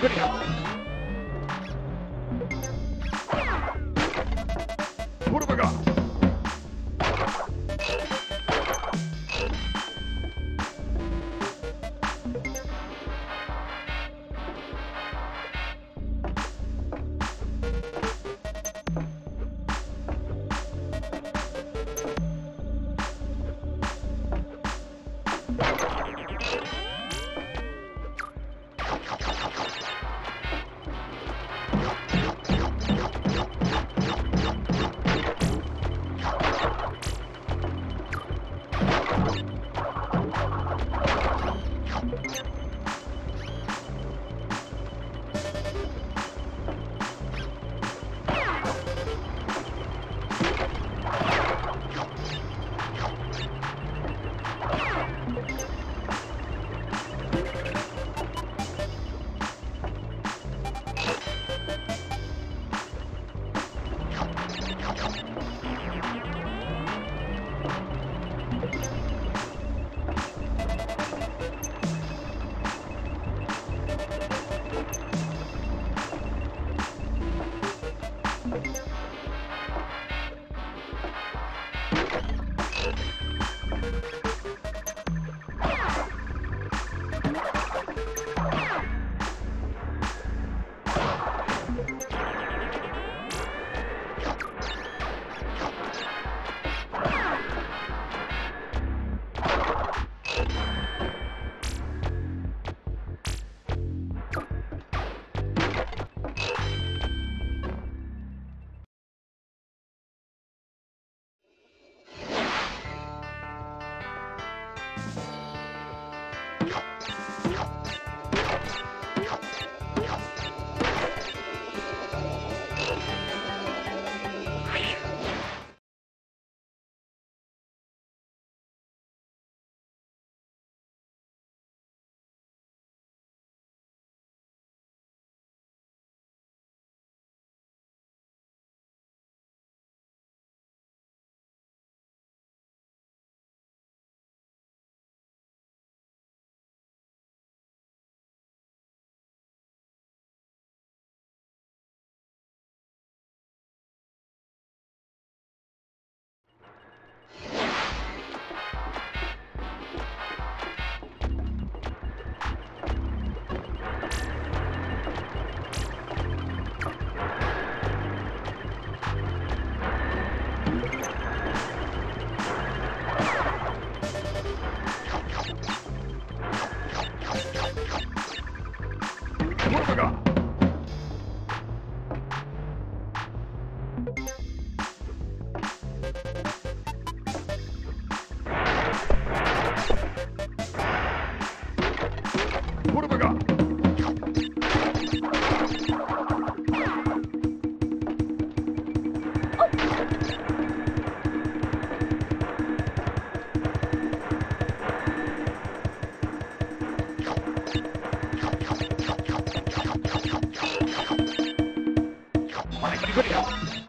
Gut, Anybody else?